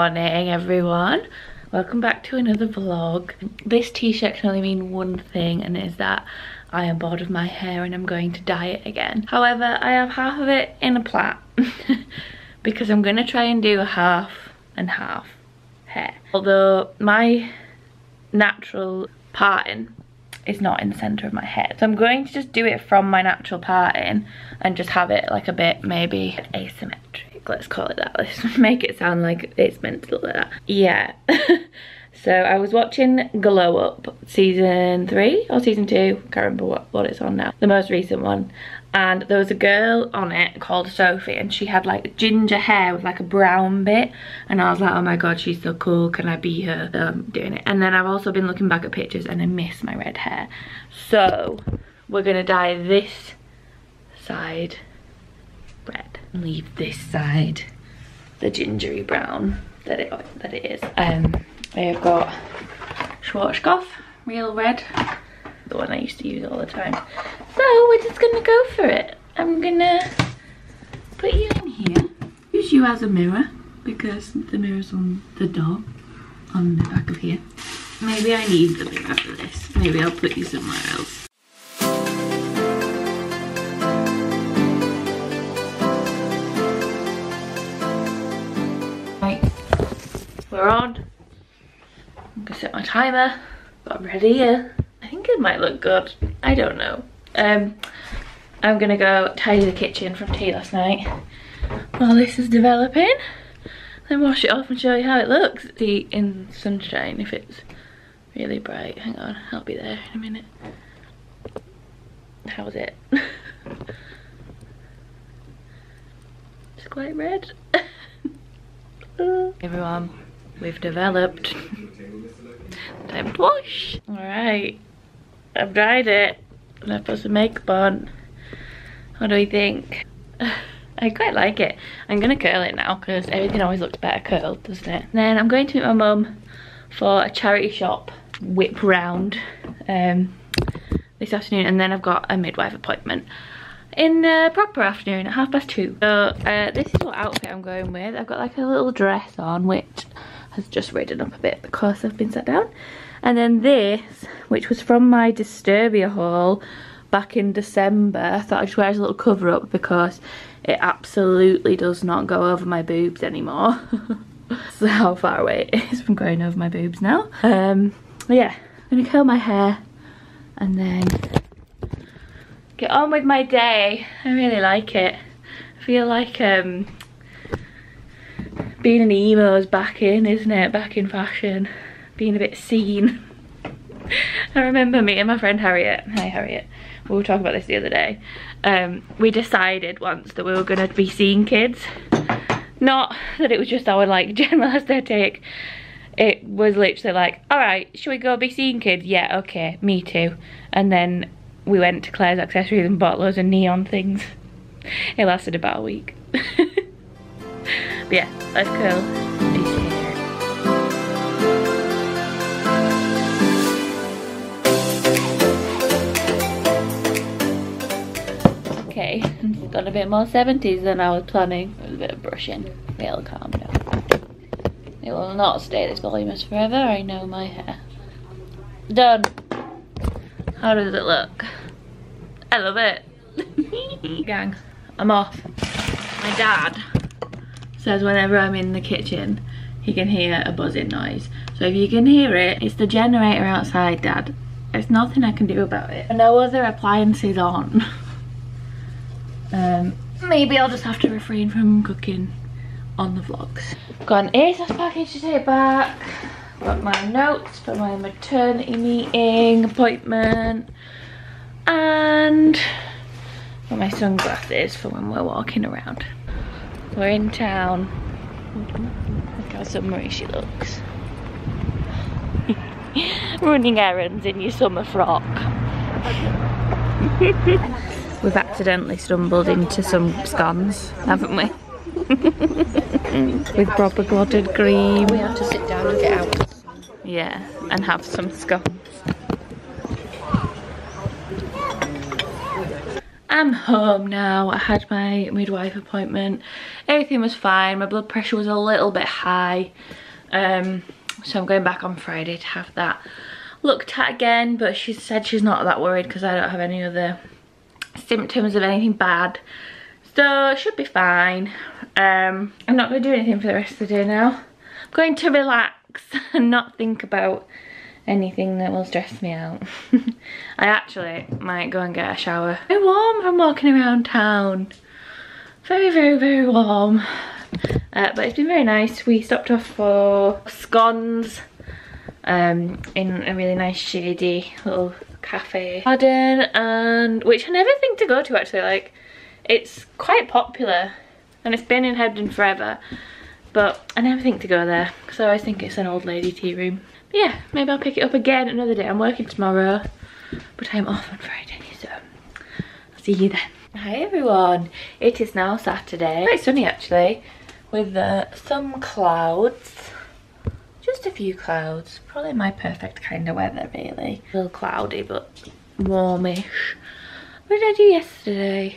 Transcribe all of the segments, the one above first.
morning everyone. Welcome back to another vlog. This t-shirt can only mean one thing and is that I am bored of my hair and I'm going to dye it again. However I have half of it in a plait because I'm going to try and do half and half hair. Although my natural parting is not in the center of my head. So I'm going to just do it from my natural parting and just have it like a bit maybe asymmetric let's call it that. Let's make it sound like it's meant to look like that. Yeah. So i was watching glow up season three or season two can't remember what what it's on now the most recent one. And there was a girl on it called Sophie and she had like ginger hair with like a brown bit. And I was like oh my god she's so cool. Can I be her? Um, doing it. And then I've also been looking back at pictures and I miss my red hair. So we're gonna dye this side. Leave this side the gingery brown that it that it is. Um, I've got Schwarzkopf Real Red, the one I used to use all the time. So we're just gonna go for it. I'm gonna put you in here. Use you as a mirror because the mirror's on the door on the back of here. Maybe I need the mirror for this. Maybe I'll put you somewhere else. On. I'm gonna set my timer, but I'm ready here. I think it might look good. I don't know. Um, I'm gonna go tidy the kitchen from tea last night while this is developing. Then wash it off and show you how it looks. See in sunshine if it's really bright. Hang on, I'll be there in a minute. How's it? it's quite red. Everyone, we've developed. Time to wash. Alright, I've dried it and I've put some makeup on. What do we think? I quite like it. I'm to curl it now because everything always looks better curled, doesn't it? Then I'm going to meet my mum for a charity shop whip round um, this afternoon and then I've got a midwife appointment in the proper afternoon at half past two. So uh, this is what outfit I'm going with. I've got like a little dress on which has just ridden up a bit because I've been sat down. And then this, which was from my Disturbia haul back in December. I thought I'd just wear as a little cover up because it absolutely does not go over my boobs anymore. so how far away it is from going over my boobs now. Um, yeah, I'm gonna curl my hair and then get on with my day. I really like it. I feel like um, being an emo is back in, isn't it? Back in fashion. Being a bit scene. I remember me and my friend Harriet. Hi Harriet. We were talking about this the other day. Um, we decided once that we were going to be scene kids. Not that it was just our like general aesthetic. It was literally like, alright, should we go be scene kids? Yeah, okay, me too. And then we went to Claire's accessories and bought loads of neon things. It lasted about a week. but yeah, this hair. Okay, it's got a bit more 70s than I was planning. A bit of brushing. It'll calm down. It will not stay this voluminous forever, I know my hair. Done. How does it look? I love it. Gang, I'm off. My dad says whenever I'm in the kitchen, he can hear a buzzing noise. So if you can hear it, it's the generator outside, Dad. There's nothing I can do about it. No other appliances on. um, maybe I'll just have to refrain from cooking on the vlogs. Got an ASOS package to take back. Got my notes for my maternity meeting appointment. And got my sunglasses for when we're walking around. We're in town. Look how summery she looks. Running errands in your summer frock. We've accidentally stumbled into some scones, haven't we? With proper clotted cream. We have to sit down and get out. Yeah, and have some scones. I'm home now. I had my midwife appointment. Everything was fine. My blood pressure was a little bit high. Um, so I'm going back on Friday to have that looked at again. But she said she's not that worried because I don't have any other symptoms of anything bad. So it should be fine. Um, I'm not going to do anything for the rest of the day now. I'm going to relax and not think about anything that will stress me out. I actually might go and get a shower. Very warm I'm walking around town. Very, very, very warm. Uh, but it's been very nice. We stopped off for scones um, in a really nice shady little cafe garden and which I never think to go to actually like it's quite popular and it's been in Hebden forever but I never think to go there because I always think it's an old lady tea room yeah maybe I'll pick it up again another day. I'm working tomorrow but I'm off on Friday so I'll see you then. Hi everyone. It is now Saturday. Quite sunny actually with uh, some clouds. Just a few clouds. Probably my perfect kind of weather really. A little cloudy but warmish. What did I do yesterday?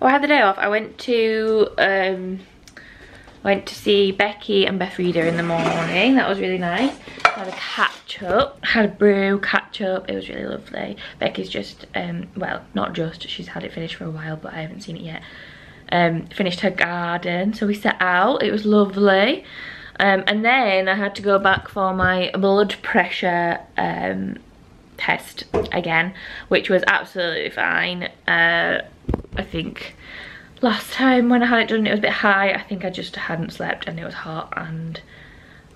Oh I had the day off. I went to um went to see Becky and Beth Reader in the morning. That was really nice. Had a catch up had a brew catch up it was really lovely. Becky's just um well not just. She's had it finished for a while but I haven't seen it yet. Um finished her garden. So we set out. It was lovely. Um, and then I had to go back for my blood pressure um, test again, which was absolutely fine. Uh, I think last time when I had it done it was a bit high. I think I just hadn't slept and it was hot and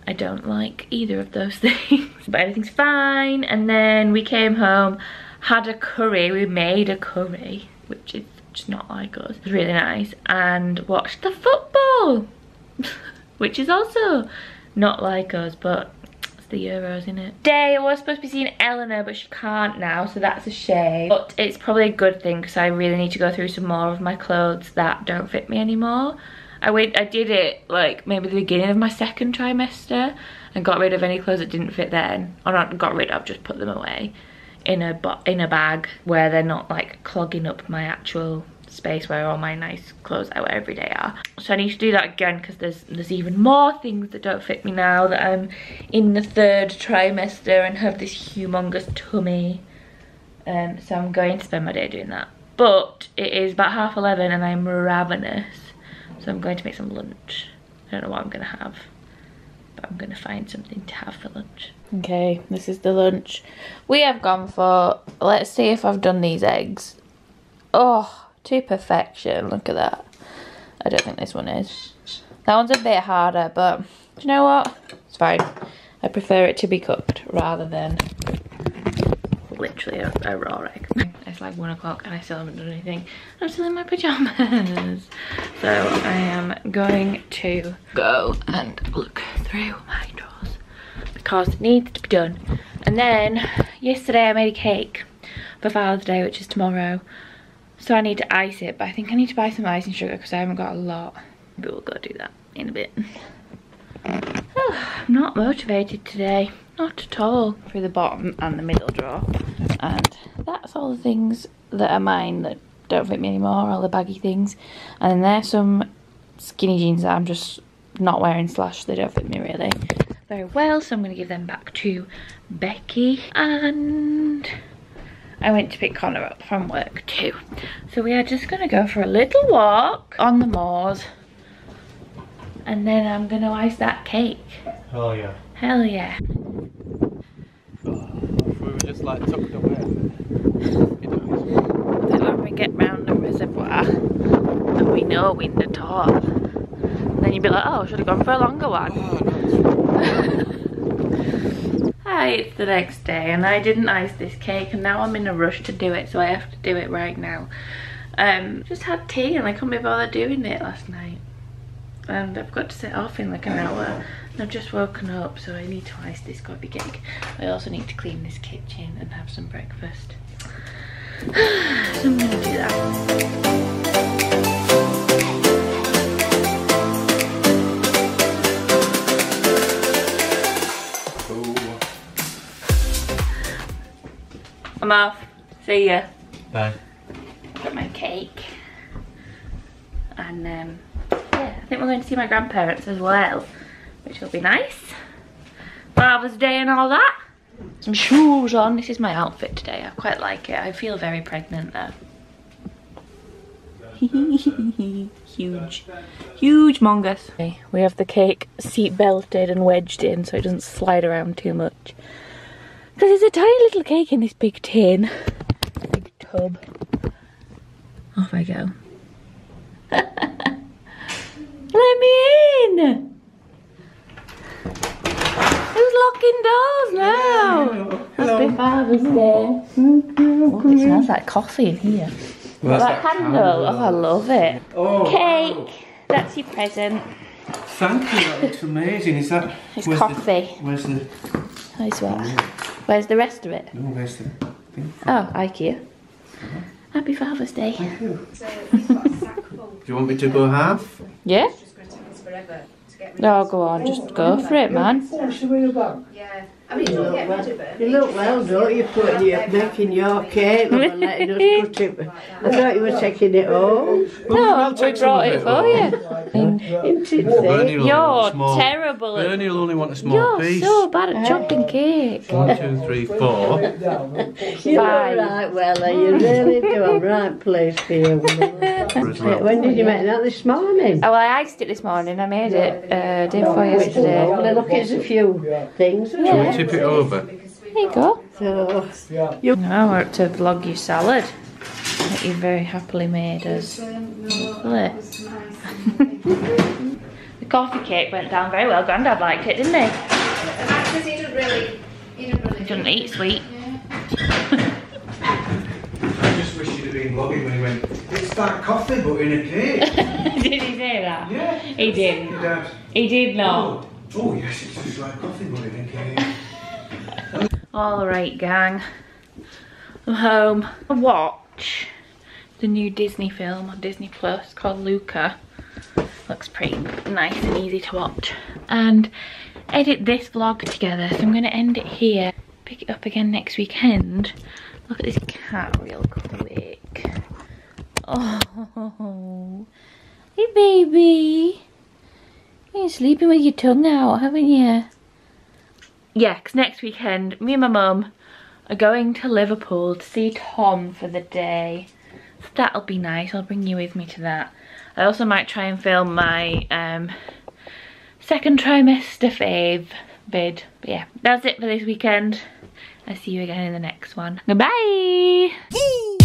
I don't like either of those things. but everything's fine. And then we came home, had a curry. We made a curry, which is just not like us. It was really nice. And watched the football. which is also not like us, but it's the Euros, in it? Day, I was supposed to be seeing Eleanor, but she can't now, so that's a shame. But it's probably a good thing, because I really need to go through some more of my clothes that don't fit me anymore. I went, I did it, like, maybe the beginning of my second trimester, and got rid of any clothes that didn't fit then. Or not got rid of, just put them away in a in a bag where they're not like clogging up my actual space where all my nice clothes I wear every day are. So I need to do that again because there's there's even more things that don't fit me now that I'm in the third trimester and have this humongous tummy. Um, so I'm going to spend my day doing that. But it is about half 11 and I'm ravenous. So I'm going to make some lunch. I don't know what I'm going to have. But I'm going to find something to have for lunch. Okay, this is the lunch. We have gone for, let's see if I've done these eggs. Oh, to perfection. Look at that. I don't think this one is. That one's a bit harder, but you know what? It's fine. I prefer it to be cooked rather than literally a, a raw egg. It's like one o'clock and I still haven't done anything. I'm still in my pajamas. So I am going to go and look through my drawers because it needs to be done. And then yesterday I made a cake for Father's Day, which is tomorrow. So I need to ice it, but I think I need to buy some icing sugar because I haven't got a lot. But we'll go do that in a bit. Oh, I'm not motivated today. Not at all. Through the bottom and the middle drawer. And that's all the things that are mine that don't fit me anymore, all the baggy things. And then there's some skinny jeans that I'm just not wearing slash they don't fit me really very well. So I'm going to give them back to Becky. And I went to pick Connor up from work too. So we are just gonna go for a little walk on the moors. And then I'm gonna ice that cake. Hell yeah. Hell yeah. Oh, we were just like tucked away. Then when we get round the reservoir and we know we're in the top, then you'd be like, oh, should have gone for a longer one. Ah, oh, Hi, it's the next day and I didn't ice this cake and now I'm in a rush to do it so I have to do it right now. Um, just had tea and I couldn't be bothered doing it last night. And I've got to set off in like an hour. And I've just woken up so I need to ice this coffee cake. I also need to clean this kitchen and have some breakfast. so I'm gonna do that. I'm off. See ya. Bye. Got my cake. And um, yeah, I think we're going to see my grandparents as well, which will be nice. Father's Day and all that. Some shoes on. This is my outfit today. I quite like it. I feel very pregnant though. huge, huge mongus. Okay, we have the cake seat belted and wedged in so it doesn't slide around too much. Because it's a tiny little cake in this big tin, big tub. Off I go. Let me in! Who's locking doors now? Must be Father's Day. Oh, it smells like coffee in here. Well, that candle, oh I love it. Oh, Cake, that's your present. Thank you, that looks amazing. Is that. It's where's coffee. The, where's the. Nice what? Where's the rest of it? No, where's the. Thing? Oh, IKEA. Happy Father's Day. Thank you. So we've got a sack full. Do you want me to go half? Yeah? It's just going to take us forever to get rid Oh, go on, just go for it, man. Yeah. I mean, we'll get rid of it. You look well, don't you, putting you, making your cake and letting us cut it. I thought you were taking it home. No, we take brought it it, for you. Isn't it Bernie thick? will You're want a small, terrible at- Bernie will only want a small You're piece. so bad at chopping cake. One, two, three, four. You're Five. right, Wella, you really do. I'm right pleased for you. when did you make that this morning? Oh, well, I iced it this morning. I made it uh, day before yesterday. Well, look, it's a few things. Shall we tip it over? There you go. So, Now we're up to vlog you salad that you very happily made us. Lovely. the coffee cake went down very well. Grandad liked it, didn't he? Because he didn't really, he didn't really. He doesn't eat sweet. I just wish you'd have been vlogging when he went, it's that coffee but in a cake. did he say that? yeah. He did. Your dad. He did not. Oh, oh yes, it's just like coffee but in a cake. All right, gang. I'm home. I watch the new Disney film on Disney Plus called Luca. Looks pretty nice and easy to watch. And edit this vlog together. So I'm going to end it here. Pick it up again next weekend. Look at this cat real quick. Oh, hey baby. Been sleeping with your tongue out, haven't you? Yeah, 'cause next weekend, me and my mum are going to Liverpool to see Tom for the day. So that'll be nice. I'll bring you with me to that. I also might try and film my um, second trimester fave vid. But yeah, that's it for this weekend. I'll see you again in the next one. Goodbye!